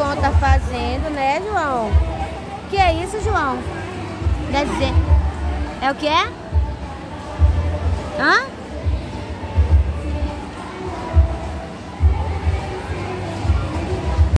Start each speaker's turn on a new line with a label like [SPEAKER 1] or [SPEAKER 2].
[SPEAKER 1] João tá fazendo, né, João? Que é isso, João? Quer dizer, É o que é? Hã?